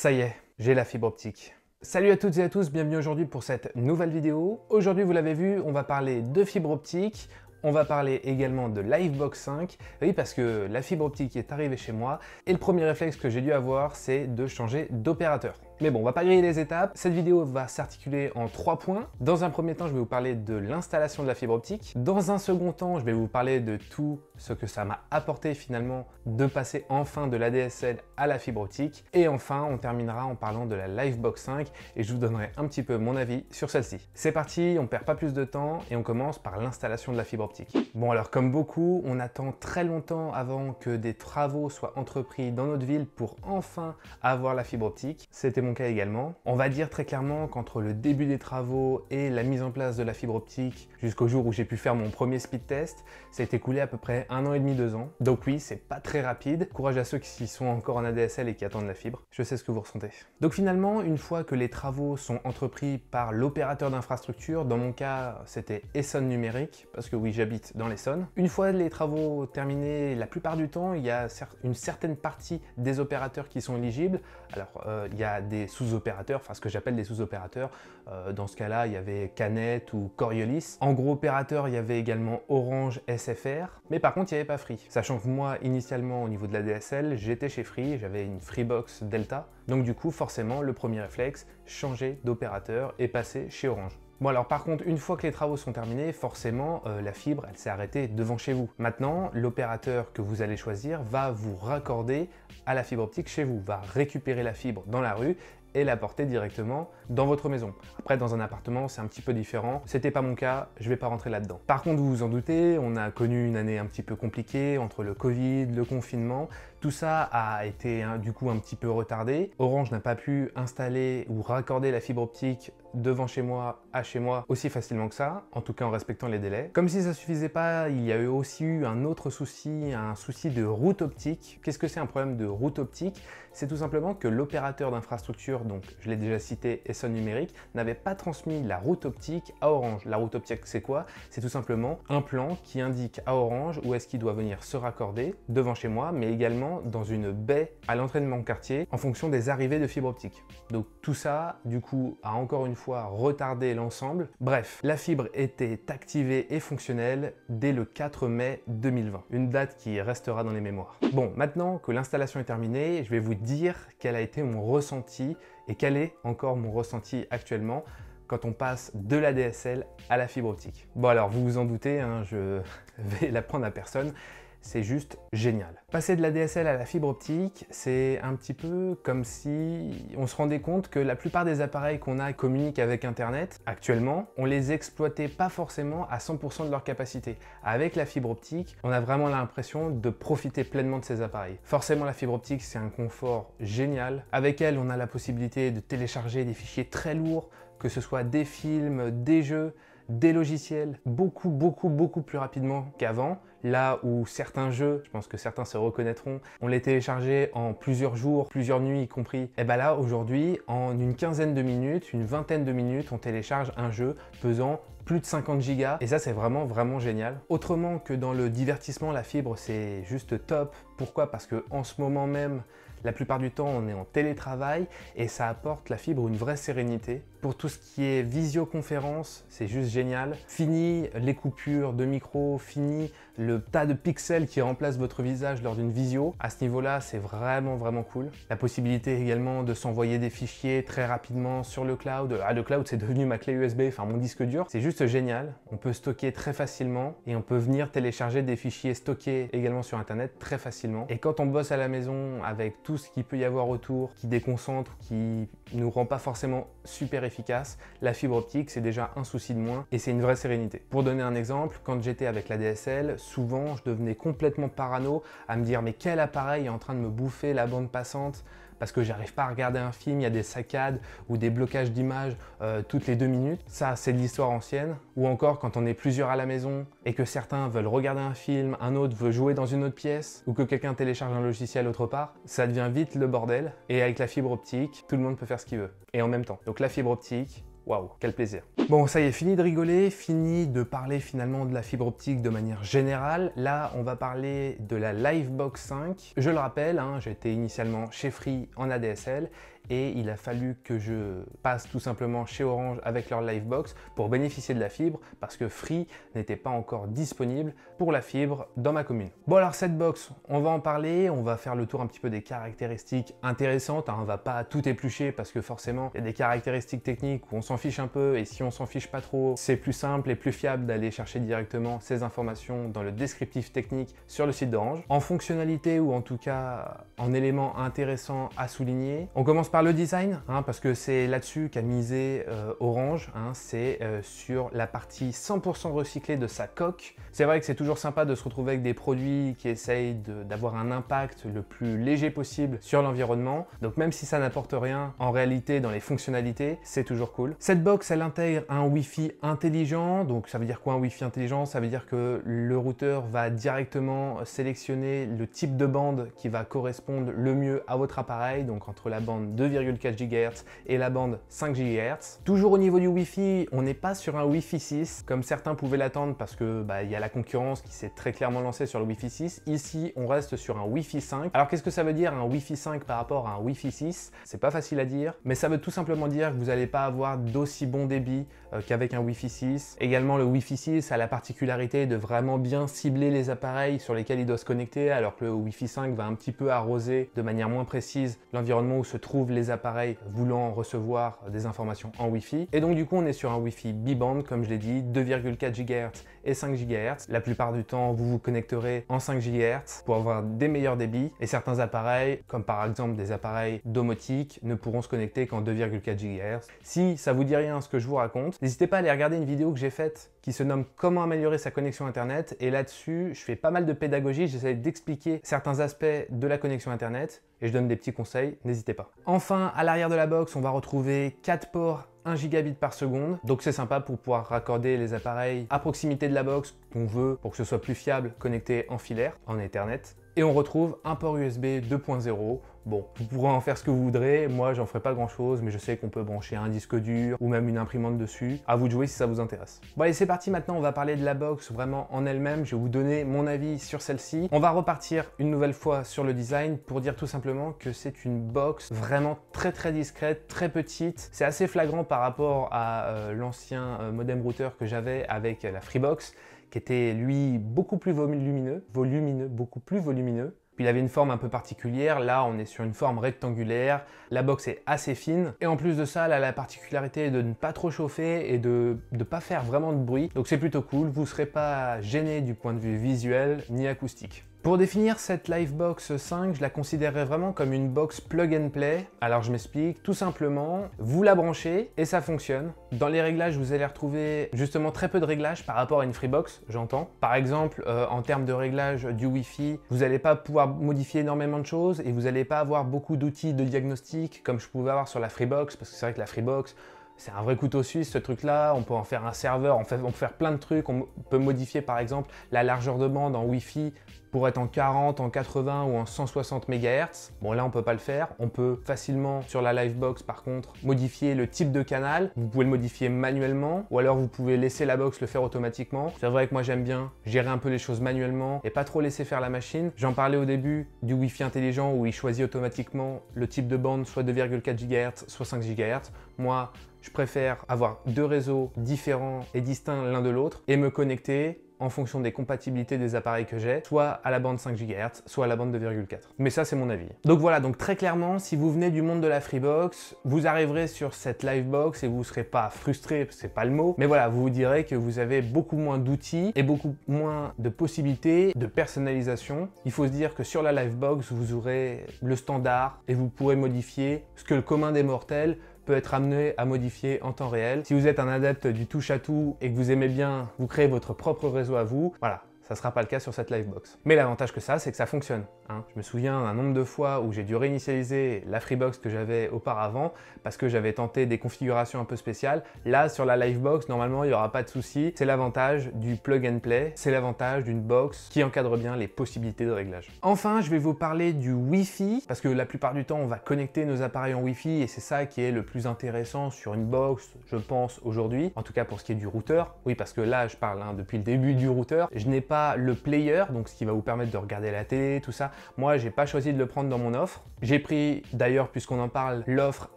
Ça y est, j'ai la fibre optique. Salut à toutes et à tous, bienvenue aujourd'hui pour cette nouvelle vidéo. Aujourd'hui, vous l'avez vu, on va parler de fibre optique, on va parler également de Livebox 5, oui parce que la fibre optique est arrivée chez moi et le premier réflexe que j'ai dû avoir c'est de changer d'opérateur. Mais bon, on va pas griller les étapes. Cette vidéo va s'articuler en trois points. Dans un premier temps, je vais vous parler de l'installation de la fibre optique. Dans un second temps, je vais vous parler de tout ce que ça m'a apporté finalement de passer enfin de l'ADSL à la fibre optique. Et enfin, on terminera en parlant de la Livebox 5 et je vous donnerai un petit peu mon avis sur celle-ci. C'est parti, on perd pas plus de temps et on commence par l'installation de la fibre optique. Bon alors comme beaucoup, on attend très longtemps avant que des travaux soient entrepris dans notre ville pour enfin avoir la fibre optique. C'était cas également. On va dire très clairement qu'entre le début des travaux et la mise en place de la fibre optique jusqu'au jour où j'ai pu faire mon premier speed test, ça a été écoulé à peu près un an et demi, deux ans. Donc oui, c'est pas très rapide. Courage à ceux qui sont encore en ADSL et qui attendent la fibre. Je sais ce que vous ressentez. Donc finalement, une fois que les travaux sont entrepris par l'opérateur d'infrastructure, dans mon cas, c'était Essonne Numérique, parce que oui, j'habite dans l'Essonne. Une fois les travaux terminés, la plupart du temps, il y a une certaine partie des opérateurs qui sont éligibles. Alors, euh, il y a des sous-opérateurs, enfin ce que j'appelle des sous-opérateurs. Euh, dans ce cas-là, il y avait Canet ou Coriolis. En gros opérateur, il y avait également Orange SFR, mais par contre, il n'y avait pas Free. Sachant que moi, initialement, au niveau de la DSL, j'étais chez Free, j'avais une Freebox Delta. Donc du coup, forcément, le premier réflexe, changer d'opérateur et passer chez Orange. Bon alors par contre, une fois que les travaux sont terminés, forcément euh, la fibre, elle s'est arrêtée devant chez vous. Maintenant, l'opérateur que vous allez choisir va vous raccorder à la fibre optique chez vous, va récupérer la fibre dans la rue et la porter directement dans votre maison. Après, dans un appartement, c'est un petit peu différent. C'était pas mon cas, je vais pas rentrer là-dedans. Par contre, vous vous en doutez, on a connu une année un petit peu compliquée entre le Covid, le confinement. Tout ça a été hein, du coup un petit peu retardé. Orange n'a pas pu installer ou raccorder la fibre optique devant chez moi à chez moi aussi facilement que ça, en tout cas en respectant les délais. Comme si ça suffisait pas, il y a eu aussi eu un autre souci, un souci de route optique. Qu'est-ce que c'est un problème de route optique? C'est tout simplement que l'opérateur d'infrastructure, donc je l'ai déjà cité, Esson Numérique, n'avait pas transmis la route optique à Orange. La route optique c'est quoi? C'est tout simplement un plan qui indique à Orange où est-ce qu'il doit venir se raccorder devant chez moi, mais également dans une baie à mon quartier en fonction des arrivées de fibre optique. Donc tout ça, du coup, a encore une fois retardé l'ensemble. Bref, la fibre était activée et fonctionnelle dès le 4 mai 2020, une date qui restera dans les mémoires. Bon, maintenant que l'installation est terminée, je vais vous dire quel a été mon ressenti et quel est encore mon ressenti actuellement quand on passe de la DSL à la fibre optique. Bon alors vous vous en doutez, hein, je vais l'apprendre à personne, c'est juste génial. Passer de la DSL à la fibre optique, c'est un petit peu comme si on se rendait compte que la plupart des appareils qu'on a communiquent avec Internet actuellement, on les exploitait pas forcément à 100% de leur capacité. Avec la fibre optique, on a vraiment l'impression de profiter pleinement de ces appareils. Forcément, la fibre optique, c'est un confort génial. Avec elle, on a la possibilité de télécharger des fichiers très lourds, que ce soit des films, des jeux, des logiciels beaucoup, beaucoup, beaucoup plus rapidement qu'avant. Là où certains jeux, je pense que certains se reconnaîtront, on les téléchargeait en plusieurs jours, plusieurs nuits y compris. Et eh bien là, aujourd'hui, en une quinzaine de minutes, une vingtaine de minutes, on télécharge un jeu pesant plus de 50 gigas et ça c'est vraiment vraiment génial. Autrement que dans le divertissement, la fibre c'est juste top. Pourquoi? Parce que en ce moment même, la plupart du temps, on est en télétravail et ça apporte la fibre une vraie sérénité. Pour tout ce qui est visioconférence, c'est juste génial. Fini les coupures de micro, fini le tas de pixels qui remplacent votre visage lors d'une visio. À ce niveau-là, c'est vraiment vraiment cool. La possibilité également de s'envoyer des fichiers très rapidement sur le cloud. Ah, le cloud, c'est devenu ma clé USB, enfin mon disque dur. C'est juste génial. On peut stocker très facilement et on peut venir télécharger des fichiers stockés également sur Internet très facilement. Et quand on bosse à la maison avec tout ce qu'il peut y avoir autour, qui déconcentre, qui nous rend pas forcément super efficace, la fibre optique, c'est déjà un souci de moins et c'est une vraie sérénité. Pour donner un exemple, quand j'étais avec la DSL, souvent je devenais complètement parano à me dire mais quel appareil est en train de me bouffer la bande passante? Parce que j'arrive pas à regarder un film, il y a des saccades ou des blocages d'images euh, toutes les deux minutes. Ça, c'est de l'histoire ancienne. Ou encore quand on est plusieurs à la maison et que certains veulent regarder un film, un autre veut jouer dans une autre pièce, ou que quelqu'un télécharge un logiciel autre part, ça devient vite le bordel. Et avec la fibre optique, tout le monde peut faire ce qu'il veut. Et en même temps. Donc la fibre optique, Waouh, quel plaisir. Bon, ça y est, fini de rigoler, fini de parler finalement de la fibre optique de manière générale. Là, on va parler de la Livebox 5. Je le rappelle, hein, j'étais initialement chez Free en ADSL et il a fallu que je passe tout simplement chez Orange avec leur Livebox pour bénéficier de la fibre parce que Free n'était pas encore disponible pour la fibre dans ma commune. Bon alors cette box, on va en parler, on va faire le tour un petit peu des caractéristiques intéressantes, hein, on va pas tout éplucher parce que forcément il y a des caractéristiques techniques où on s'en fiche un peu et si on s'en fiche pas trop, c'est plus simple et plus fiable d'aller chercher directement ces informations dans le descriptif technique sur le site d'Orange. En fonctionnalité ou en tout cas en éléments intéressants à souligner, on commence par le design hein, parce que c'est là-dessus qu'a misé euh, Orange, hein, c'est euh, sur la partie 100% recyclée de sa coque. C'est vrai que c'est toujours sympa de se retrouver avec des produits qui essayent d'avoir un impact le plus léger possible sur l'environnement. Donc même si ça n'apporte rien en réalité dans les fonctionnalités, c'est toujours cool. Cette box, elle intègre un Wi-Fi intelligent. Donc ça veut dire quoi un Wi-Fi intelligent? Ça veut dire que le routeur va directement sélectionner le type de bande qui va correspondre le mieux à votre appareil. Donc entre la bande 2,4 GHz et la bande 5 GHz. Toujours au niveau du Wi-Fi, on n'est pas sur un Wi-Fi 6 comme certains pouvaient l'attendre parce que bah, il y a la concurrence qui s'est très clairement lancée sur le Wi-Fi 6. Ici, on reste sur un Wi-Fi 5. Alors qu'est-ce que ça veut dire un Wi-Fi 5 par rapport à un Wi-Fi 6 C'est pas facile à dire, mais ça veut tout simplement dire que vous n'allez pas avoir d'aussi bon débit euh, qu'avec un Wi-Fi 6. Également, le Wi-Fi 6 a la particularité de vraiment bien cibler les appareils sur lesquels il doit se connecter, alors que le Wi-Fi 5 va un petit peu arroser de manière moins précise l'environnement où se les appareils voulant recevoir des informations en Wi-Fi. Et donc du coup, on est sur un Wi-Fi bi-band, comme je l'ai dit, 2,4 GHz et 5 GHz. La plupart du temps, vous vous connecterez en 5 GHz pour avoir des meilleurs débits. Et certains appareils, comme par exemple des appareils domotiques, ne pourront se connecter qu'en 2,4 GHz. Si ça vous dit rien ce que je vous raconte, n'hésitez pas à aller regarder une vidéo que j'ai faite qui se nomme Comment améliorer sa connexion Internet. Et là-dessus, je fais pas mal de pédagogie, j'essaie d'expliquer certains aspects de la connexion Internet et je donne des petits conseils, n'hésitez pas. Enfin, à l'arrière de la box, on va retrouver 4 ports 1 gigabit par seconde. Donc c'est sympa pour pouvoir raccorder les appareils à proximité de la box qu'on veut pour que ce soit plus fiable, connecté en filaire, en Ethernet. Et on retrouve un port USB 2.0 Bon, vous pourrez en faire ce que vous voudrez, moi j'en ferai pas grand chose, mais je sais qu'on peut brancher un disque dur ou même une imprimante dessus. À vous de jouer si ça vous intéresse. Bon allez c'est parti maintenant, on va parler de la box vraiment en elle-même, je vais vous donner mon avis sur celle-ci. On va repartir une nouvelle fois sur le design pour dire tout simplement que c'est une box vraiment très très discrète, très petite. C'est assez flagrant par rapport à euh, l'ancien euh, modem router que j'avais avec la Freebox qui était lui beaucoup plus volumineux, volumineux, beaucoup plus volumineux. Puis il avait une forme un peu particulière, là on est sur une forme rectangulaire, la box est assez fine, et en plus de ça, elle a la particularité de ne pas trop chauffer et de ne pas faire vraiment de bruit, donc c'est plutôt cool, vous ne serez pas gêné du point de vue visuel ni acoustique. Pour définir cette Livebox 5, je la considérerais vraiment comme une box plug and play. Alors je m'explique, tout simplement, vous la branchez et ça fonctionne. Dans les réglages, vous allez retrouver justement très peu de réglages par rapport à une Freebox, j'entends. Par exemple, euh, en termes de réglage du Wi-Fi, vous n'allez pas pouvoir modifier énormément de choses et vous n'allez pas avoir beaucoup d'outils de diagnostic comme je pouvais avoir sur la Freebox, parce que c'est vrai que la Freebox, c'est un vrai couteau suisse ce truc là, on peut en faire un serveur, on, peut faire plein de trucs, on peut modifier par exemple la largeur de bande en Wi-Fi pour être en 40, en 80 ou en 160 MHz. Bon là on peut pas le faire, on peut facilement sur la Livebox par contre modifier le type de canal, vous pouvez le modifier manuellement ou alors vous pouvez laisser la box le faire automatiquement. C'est vrai que moi j'aime bien gérer un peu les choses manuellement et pas trop laisser faire la machine. J'en parlais au début du Wi-Fi intelligent où il choisit automatiquement le type de bande soit 2,4 GHz soit 5 GHz. Moi je préfère avoir deux réseaux différents et distincts l'un de l'autre et me connecter en fonction des compatibilités des appareils que j'ai, soit à la bande 5 GHz, soit à la bande 2,4. Mais ça, c'est mon avis. Donc voilà, donc très clairement, si vous venez du monde de la Freebox, vous arriverez sur cette Livebox et vous ne serez pas frustré, c'est pas le mot, mais voilà, vous vous direz que vous avez beaucoup moins d'outils et beaucoup moins de possibilités de personnalisation. Il faut se dire que sur la Livebox, vous aurez le standard et vous pourrez modifier ce que le commun des mortels peut être amené à modifier en temps réel. Si vous êtes un adepte du touche à tout et que vous aimez bien vous créer votre propre réseau à vous, voilà, ça sera pas le cas sur cette Livebox. Mais l'avantage que ça, c'est que ça fonctionne. Hein. Je me souviens d'un nombre de fois où j'ai dû réinitialiser la Freebox que j'avais auparavant parce que j'avais tenté des configurations un peu spéciales. Là, sur la Livebox, normalement, il n'y aura pas de souci. C'est l'avantage du plug and play. C'est l'avantage d'une box qui encadre bien les possibilités de réglage. Enfin, je vais vous parler du Wi-Fi parce que la plupart du temps, on va connecter nos appareils en Wi-Fi et c'est ça qui est le plus intéressant sur une box, je pense, aujourd'hui. En tout cas, pour ce qui est du routeur. Oui, parce que là, je parle hein, depuis le début du routeur. Je n'ai pas le player, donc ce qui va vous permettre de regarder la télé, tout ça. Moi, j'ai pas choisi de le prendre dans mon offre. J'ai pris d'ailleurs, puisqu'on en parle, l'offre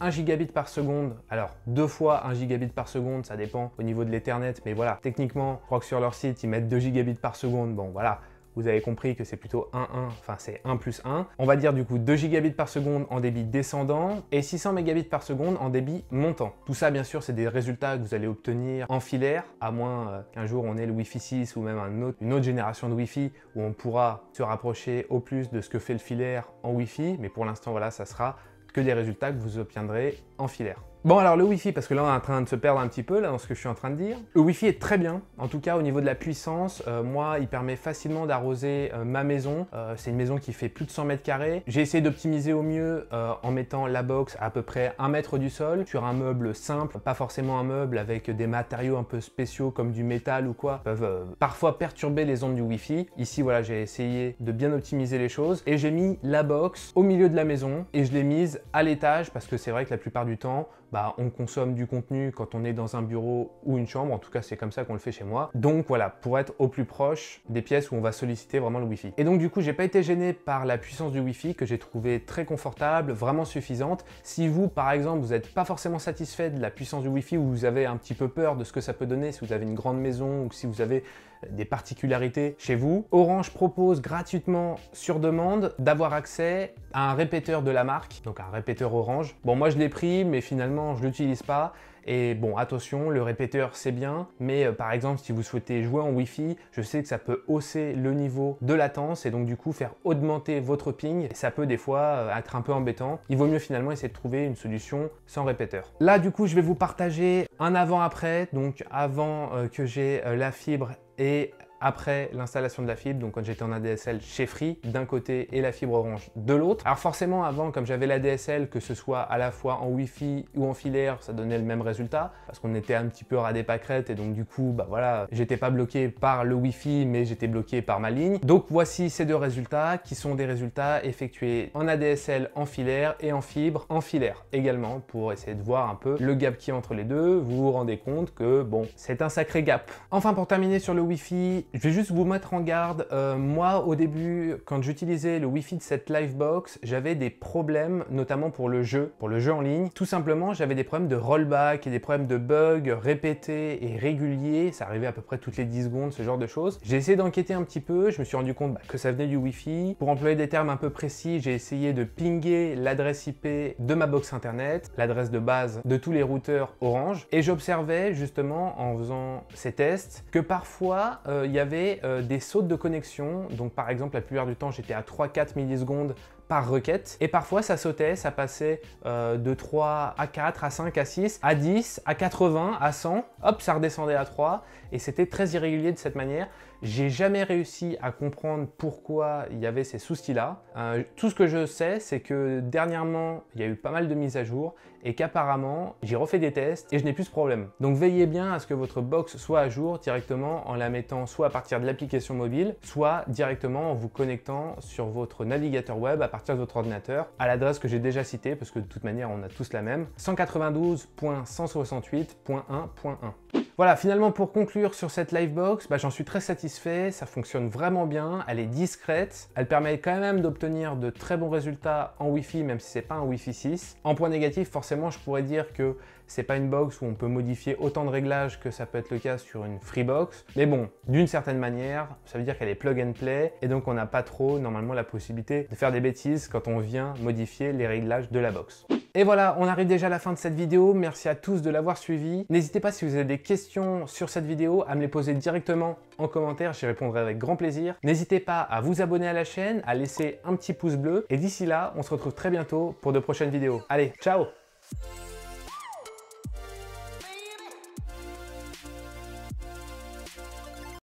1 gigabit par seconde. Alors, deux fois 1 gigabit par seconde, ça dépend au niveau de l'Ethernet, mais voilà, techniquement, je crois que sur leur site, ils mettent 2 gigabits par seconde. Bon, voilà, vous avez compris que c'est plutôt 1, 1, enfin c'est 1 plus 1. On va dire du coup 2 gigabits par seconde en débit descendant et 600 mégabits par seconde en débit montant. Tout ça, bien sûr, c'est des résultats que vous allez obtenir en filaire, à moins euh, qu'un jour on ait le Wi-Fi 6 ou même une autre génération de Wi-Fi où on pourra se rapprocher au plus de ce que fait le filaire en Wi-Fi. Mais pour l'instant, voilà, ça sera que des résultats que vous obtiendrez en filaire. Bon alors le Wi-Fi, parce que là on est en train de se perdre un petit peu là dans ce que je suis en train de dire. Le Wi-Fi est très bien, en tout cas au niveau de la puissance, euh, moi il permet facilement d'arroser euh, ma maison. Euh, c'est une maison qui fait plus de 100 mètres carrés. J'ai essayé d'optimiser au mieux en mettant la box à peu près 1 mètre du sol sur un meuble simple, pas forcément un meuble avec des matériaux un peu spéciaux comme du métal ou quoi, peuvent parfois perturber les ondes du Wi-Fi. Ici voilà j'ai essayé de bien optimiser les choses et j'ai mis la box au milieu de la maison et je l'ai mise à l'étage parce que c'est vrai que la plupart du temps bah, on consomme du contenu quand on est dans un bureau ou une chambre, en tout cas c'est comme ça qu'on le fait chez moi. Donc voilà, pour être au plus proche des pièces où on va solliciter vraiment le Wi-Fi. Et donc du coup, j'ai pas été gêné par la puissance du Wi-Fi que j'ai trouvé très confortable, vraiment suffisante. Si vous, par exemple, vous n'êtes pas forcément satisfait de la puissance du Wi-Fi ou vous avez un petit peu peur de ce que ça peut donner, si vous avez une grande maison ou si vous avez des particularités chez vous. Orange propose gratuitement sur demande d'avoir accès à un répéteur de la marque, donc un répéteur Orange. Bon, moi je l'ai pris, mais finalement je l'utilise pas. Et bon, attention, le répéteur c'est bien, mais euh, par exemple si vous souhaitez jouer en Wi-Fi, je sais que ça peut hausser le niveau de latence et donc du coup faire augmenter votre ping. Et ça peut des fois euh, être un peu embêtant. Il vaut mieux finalement essayer de trouver une solution sans répéteur. Là du coup, je vais vous partager un avant-après, donc avant euh, que j'ai la fibre et après l'installation de la fibre, donc quand j'étais en ADSL chez Free d'un côté et la fibre orange de l'autre. Alors forcément avant, comme j'avais l'ADSL, que ce soit à la fois en Wi-Fi ou en filaire, ça donnait le même résultat parce qu'on était un petit peu ras des pâquerettes et donc du coup, bah voilà, j'étais pas bloqué par le Wi-Fi mais j'étais bloqué par ma ligne. Donc voici ces deux résultats qui sont des résultats effectués en ADSL en filaire et en fibre en filaire également pour essayer de voir un peu le gap qui est entre les deux. Vous vous rendez compte que bon, c'est un sacré gap. Enfin pour terminer sur le Wi-Fi, je vais juste vous mettre en garde. Euh, moi, au début, quand j'utilisais le Wi-Fi de cette Livebox, j'avais des problèmes, notamment pour le jeu, pour le jeu en ligne. Tout simplement, j'avais des problèmes de rollback et des problèmes de bugs répétés et réguliers. Ça arrivait à peu près toutes les 10 secondes, ce genre de choses. J'ai essayé d'enquêter un petit peu. Je me suis rendu compte bah, que ça venait du Wi-Fi. Pour employer des termes un peu précis, j'ai essayé de pinguer l'adresse IP de ma box internet, l'adresse de base de tous les routeurs Orange. Et j'observais justement en faisant ces tests que parfois euh, il y euh, des sautes de connexion. Donc par exemple, la plupart du temps, j'étais à 3-4 millisecondes par requête. Et parfois, ça sautait, ça passait euh, de 3 à 4, à 5, à 6, à 10, à 80, à 100. Hop, ça redescendait à 3. Et c'était très irrégulier de cette manière. J'ai jamais réussi à comprendre pourquoi il y avait ces soucis-là. Euh, tout ce que je sais, c'est que dernièrement, il y a eu pas mal de mises à jour et qu'apparemment, j'ai refait des tests et je n'ai plus ce problème. Donc veillez bien à ce que votre box soit à jour directement en la mettant soit à partir de l'application mobile, soit directement en vous connectant sur votre navigateur web partir de votre ordinateur à l'adresse que j'ai déjà citée parce que de toute manière, on a tous la même 192.168.1.1. Voilà, finalement pour conclure sur cette Livebox, bah, j'en suis très satisfait, ça fonctionne vraiment bien, elle est discrète, elle permet quand même d'obtenir de très bons résultats en Wi-Fi même si c'est pas un Wi-Fi 6. En point négatif, forcément je pourrais dire que c'est pas une box où on peut modifier autant de réglages que ça peut être le cas sur une Freebox. Mais bon, d'une certaine manière, ça veut dire qu'elle est plug and play et donc on n'a pas trop normalement la possibilité de faire des bêtises quand on vient modifier les réglages de la box. Et voilà, on arrive déjà à la fin de cette vidéo. Merci à tous de l'avoir suivi. N'hésitez pas si vous avez des questions sur cette vidéo à me les poser directement en commentaire, j'y répondrai avec grand plaisir. N'hésitez pas à vous abonner à la chaîne, à laisser un petit pouce bleu. Et d'ici là, on se retrouve très bientôt pour de prochaines vidéos. Allez, ciao